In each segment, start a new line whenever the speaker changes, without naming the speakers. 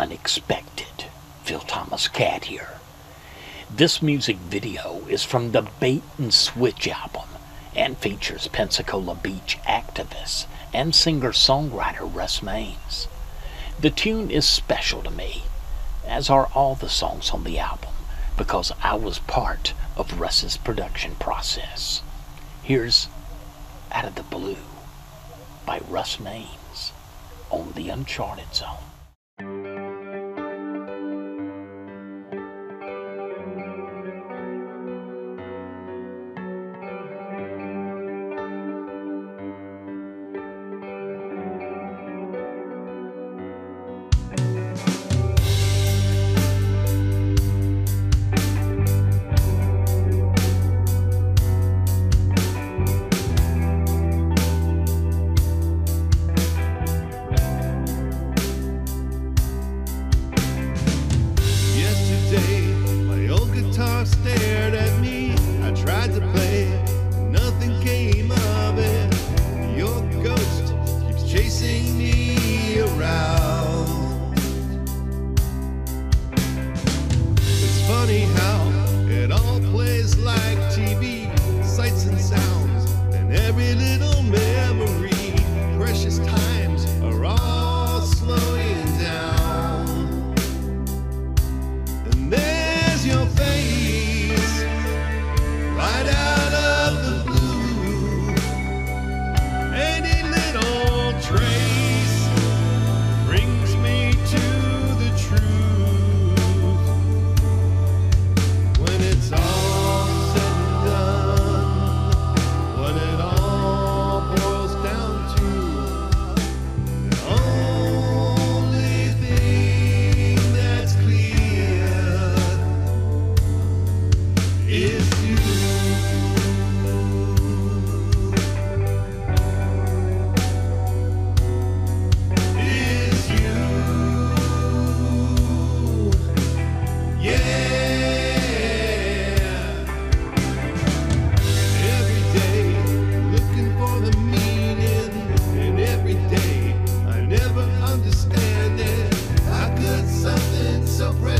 unexpected. Phil Thomas Cat here. This music video is from the Bait and Switch album and features Pensacola Beach activist and singer-songwriter Russ Maines. The tune is special to me, as are all the songs on the album, because I was part of Russ's production process. Here's Out of the Blue by Russ Maines on the Uncharted Zone.
Funny how it all plays like TV, sights and sounds, and every understand it. Could something so precious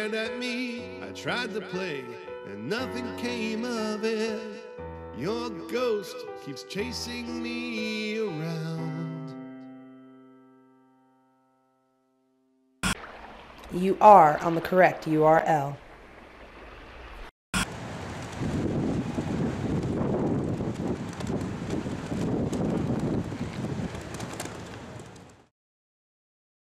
stared at me. I tried to play, and nothing came of it. Your ghost keeps chasing me around.
You are on the correct URL.